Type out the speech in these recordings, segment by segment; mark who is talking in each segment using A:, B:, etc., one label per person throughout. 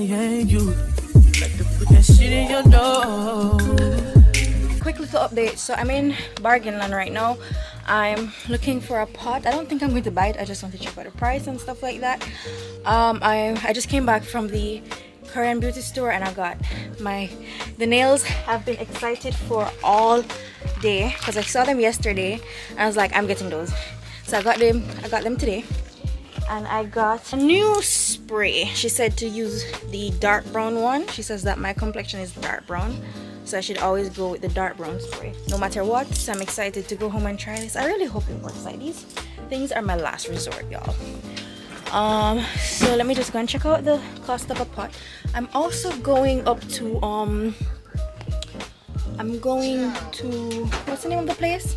A: you. Like to put that shit in your door
B: quick little update. So i'm in bargainland right now. I'm looking for a pot. I don't think i'm going to buy it. I just want to check out the price and stuff like that. Um i i just came back from the korean beauty store and i got my the nails I've been excited for all day because i saw them yesterday and i was like i'm getting those. So i got them i got them today and I got a new spray. She said to use the dark brown one. She says that my complexion is dark brown so I should always go with the dark brown spray. No matter what so I'm excited to go home and try this. I really hope it works like these things are my last resort y'all. Um so let me just go and check out the cost of a pot. I'm also going up to um I'm going to what's the name of the place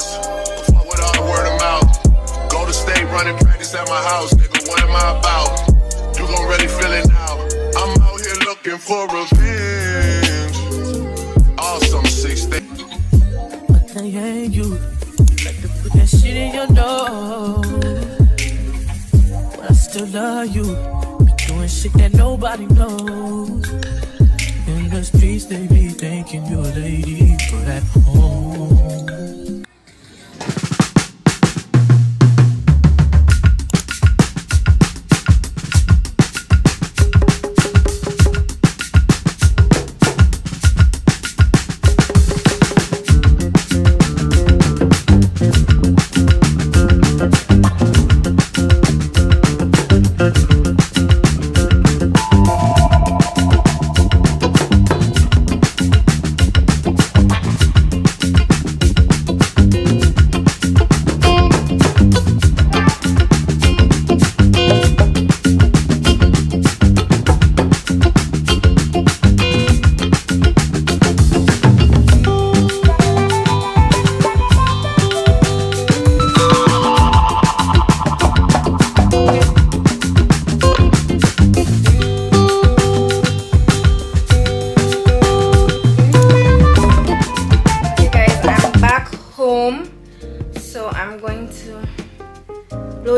B: state running practice at my house, nigga. What am I about? You gon' really feel it now. I'm out here looking for revenge. Awesome 16. But I ain't you. Like to put that shit in your door. But I still love you. Be doing shit that nobody knows. In the streets, they be thinking you're a lady, but at home. Oh.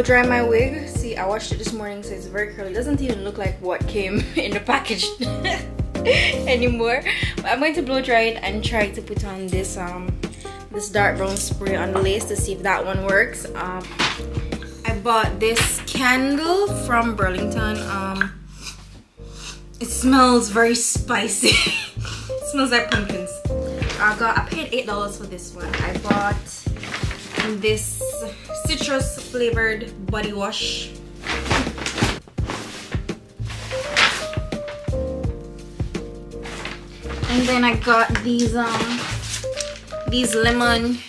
B: Dry my wig. See i washed it this morning so it's very curly. It doesn't even look like what came in the package anymore. But i'm going to blow dry it and try to put on this um this dark brown spray on the lace to see if that one works. Um i bought this candle from burlington. Um it smells very spicy. It smells like pumpkins. I got i paid eight dollars for this one. I bought this citrus flavored body wash. And then I got these um these lemon.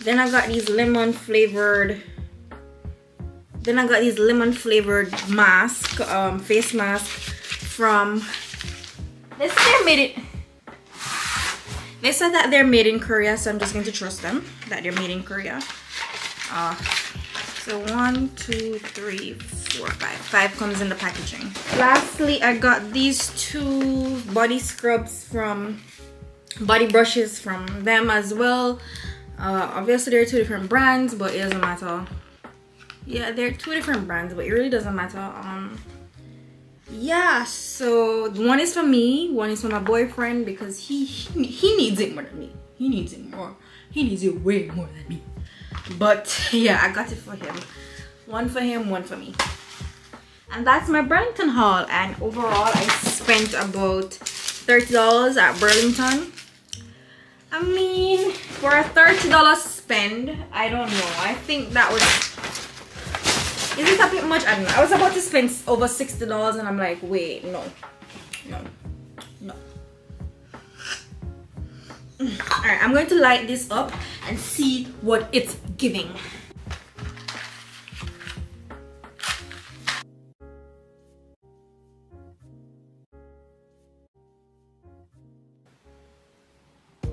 B: Then I got these lemon flavored then I got these lemon flavored mask um, face mask from they said they're made. They said that they're made in Korea, so I'm just going to trust them that they're made in Korea. Uh, so one, two, three, four, five. Five comes in the packaging. Lastly, I got these two body scrubs from body brushes from them as well. Uh, obviously, they're two different brands, but it doesn't matter. Yeah, they're two different brands, but it really doesn't matter. Um, yeah so one is for me one is for my boyfriend because he he, he needs it more than me. He needs it more. He needs it way more than me. But yeah i got it for him. One for him one for me. And that's my burlington haul. And overall i spent about 30 dollars at burlington. I mean for a 30 dollar spend i don't know. I think that was is it a bit much? I don't know. I was about to spend over $60 and I'm like, wait, no. No. No. Alright, I'm going to light this up and see what it's giving.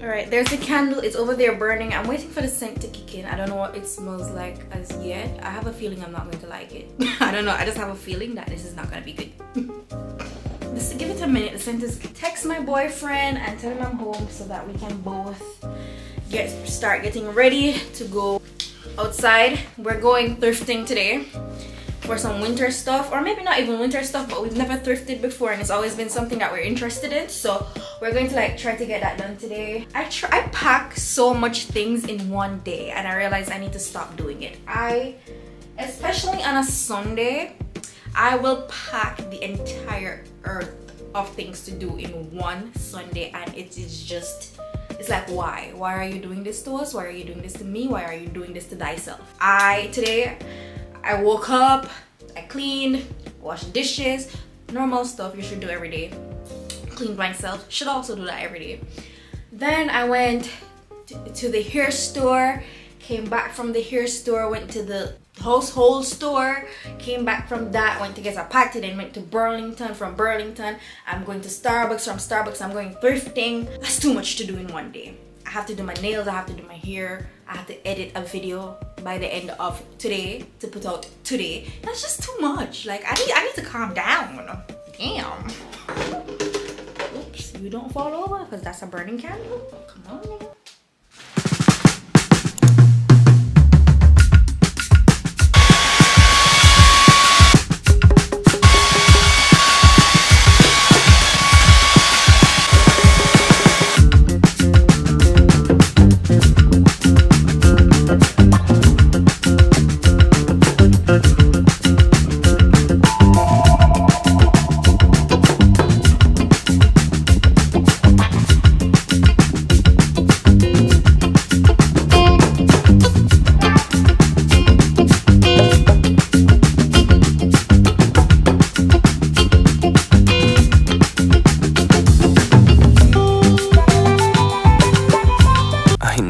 B: All right there's the candle. It's over there burning. I'm waiting for the scent to kick in. I don't know what it smells like as yet. I have a feeling i'm not going to like it. I don't know. I just have a feeling that this is not going to be good. Just give it a minute. The scent is text my boyfriend and tell him i'm home so that we can both get start getting ready to go outside. We're going thrifting today for some winter stuff or maybe not even winter stuff but we've never thrifted before and it's always been something that we're interested in. So we're going to like try to get that done today. I try i pack so much things in one day and i realize i need to stop doing it. I especially on a sunday i will pack the entire earth of things to do in one sunday and it is just it's like why? Why are you doing this to us? Why are you doing this to me? Why are you doing this to thyself? I today I woke up, I cleaned, washed dishes, normal stuff you should do every day. Cleaned myself, should also do that every day. Then I went to the hair store, came back from the hair store, went to the household store, came back from that, went to get a packed then went to Burlington. From Burlington, I'm going to Starbucks. From Starbucks, I'm going thrifting. That's too much to do in one day. I have to do my nails, I have to do my hair, I have to edit a video by the end of today to put out today. That's just too much. Like I need I need to calm down. Damn. Oops, you don't fall over because that's a burning candle. Come on.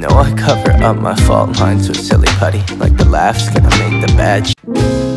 C: I cover up my fault lines with silly putty Like the laughs gonna make the bad